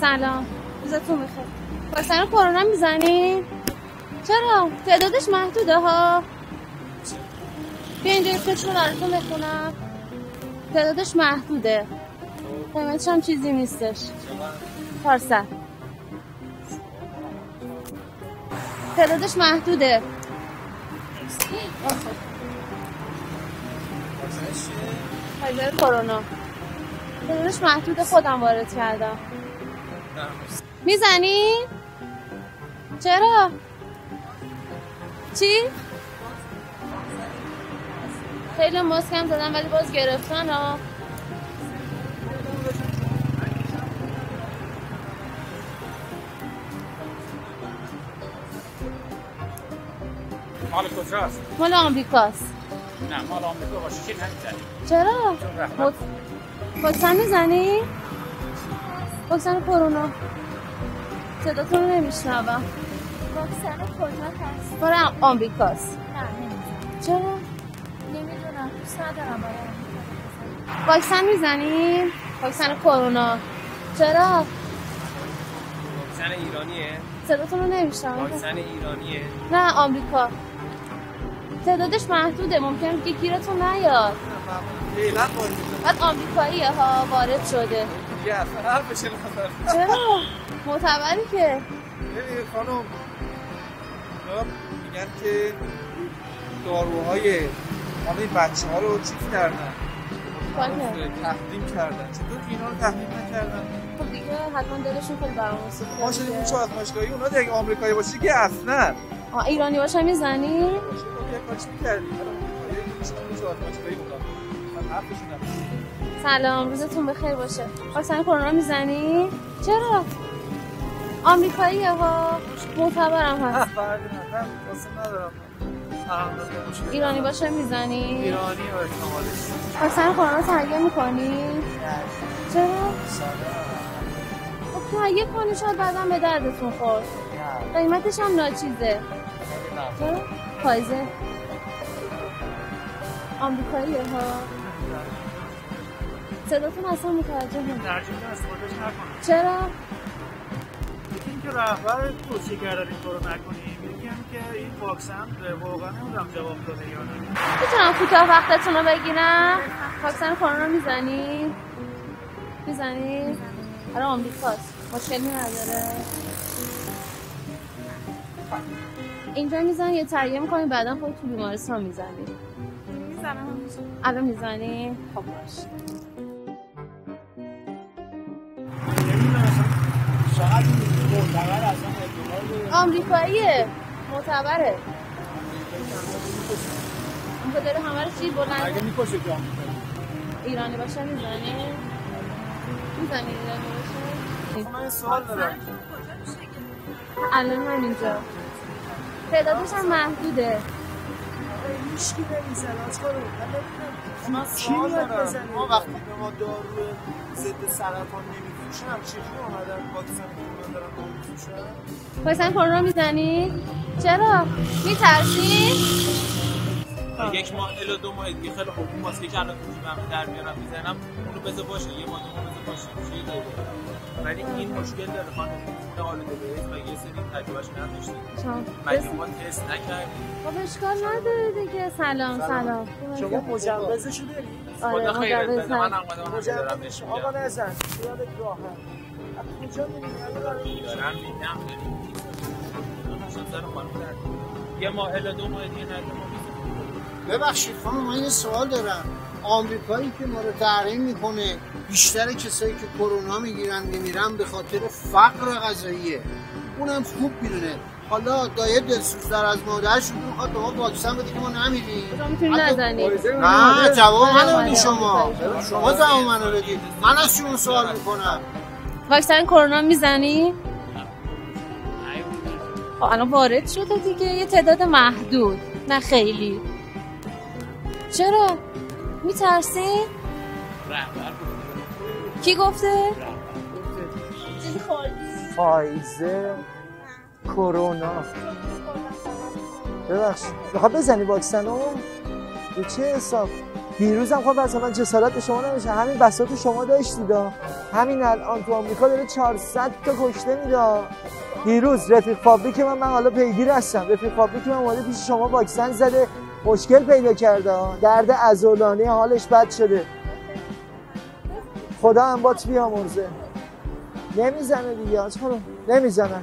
سلام. روزتون بخیر. واکسن کرونا می‌زنی؟ چرا؟ تعدادش محدوده ها. بیا اینجا اسمشون براتون بخونم. تعدادش محدوده. قیمتش هم چیزی نیستش. پارسل تعدادش محدوده. فایزر کرونا. تعدادش محدود خودم وارد کردم. می‌زنی؟ چرا؟ چی؟ خیلی ماسک هم زدن ولی باز گرفتن ها مال کجاست؟ مال آمریکاست نه مال آمریکا باشه که نمی‌زنی چرا؟ چون رحمت واکسن می‌زنی؟ واکسن کرونا. صداتون رو نمیشنوم. واکسن کرونا هست. برای آمریکاست. نه. چرا؟ نمی‌دونم. دوست ندارم برای واکسن می‌زنی؟ واکسن کرونا. چرا؟ واکسن ایرانیه. صداتون رو نمیشنوم. واکسن ایرانیه. نه آمریکا. تعدادش محدوده. ممکن که گیرتون نیاد. بعد آمریکاییه ها وارد شده. دیگه اصلا حرفش چرا؟ معتبری که ببین خانم میگن که داروهای مال این بچه ها رو چیز کردن. تحریم کردن چطور که اینا رو تحریم نکردن خب دیگه حتما دلشون خیلی برامون سوخته ما شدیم اون دیگه. چه آزمایشگاهی اونا دیگه آمریکایی باشه که اصلا آه، ایرانی باشه می‌زنی؟ باشه یه کارش می‌کردیم حالا آمریکایی میشه اون چه آزمایشگاهی اونا من حرفشون ندارم. سلام روزتون بخیر باشه. واکسن کرونا می‌زنی؟ چرا؟ آمریکاییه ها معتبرم هست. ندارم. ایرانی. باشه می‌زنی؟ ایرانی و احتمالش واکسن کرونا تهیه می‌کنی؟ چرا؟ خب تهیه کنی شاید بعدا به دردتون خورد. قیمتش هم ناچیزه. چرا؟ پایزه آمریکاییه ها صداتون اصلا متوجه نمیشم. ترجمه استفادهش نکنم چرا؟ یکی اینکه رهبر توصیه کردن این کارو نکنیم یکی هم که این واکسن به واقعا نمی‌دونم جواب داده یا نه. می‌تونم کوتاه وقتتون رو بگیرم؟ واکسن کرونا می‌زنی؟ می‌زنی؟ برای آمریکاست. مشکلی نداره. اینجا می‌زنی یا تهیه می‌کنی بعدا خود تو بیمارستان می‌زنی. می‌زنم. الان می‌زنی؟ خب باش. آمریکاییه. معتبره. اون داره همه رو چی اگه بلند می‌کشه که ایرانی باشه می‌زنی می‌زنی ایرانی باشه؟ من یه سوال دارم. الان همینجا تعدادش هم محدوده. هیچکی نمی‌زنه از کارو من سوال میاد دارم؟ ما وقتی به ما دارو ضد سرطان نمیفروشن چجوری اومدن واکسن کرونا دارن ما میفروشن؟ واکسن کرونا می‌زنی چرا؟ میترسی یک ماه الا دو ماه دیگه خیلی خوب. اون ماسکی که الان تو جیبم در میارم می‌زنم اونو بذار باشه. یه ماه دو ماه بذار باشه. ولی این مشکل داره خانم. اون آلوده تجربهش نداشتیم مگه ما تست نکردیم خب اشکال نداره دیگه سلام سلام شما مجوزشو داری؟ آره مجوز من. هم قدم آقا نزن خیالت راحت کجا می‌بینی؟ دارم میدم یه دیگه. ببخشید خانم من یه سوال دارم آمریکایی که ما رو تحریم می‌کنه بیشتر کسایی که کرونا می‌گیرن میمیرن به خاطر فقر غذاییه اونم خوب می‌دونه. حالا دایه دلسوزتر از مادرشون می‌خواد به ما واکسن بده که ما نمیریم شما می‌تونی نزنی؟ نه جواب آره، منو آره، بدی شما. شما جواب منو بدید من از شما سوال می‌کنم. واکسن کرونا می‌زنی؟ خب الان وارد شده دیگه. یه تعداد محدود. نه خیلی. چرا؟ میترسی؟ کی گفته؟ فایزر کرونا. ببخشید. می‌خواد بزنی واکسن رو؟ به چه حساب؟ دیروز هم خب مثلا جسارت به شما نمیشه. همین بساط شما داشتید. همین الان تو آمریکا داره 400 تا کشته میده. دیروز رفیق فابریک من من حالا پیگیر هستم. رفیق فابریک من اومده پیش شما واکسن زده. مشکل پیدا کرده. درد عضلانی حالش بد شده. خدا هم بات بیامرزه. نمی‌زنه دیگه آج خانم نمی‌زنه.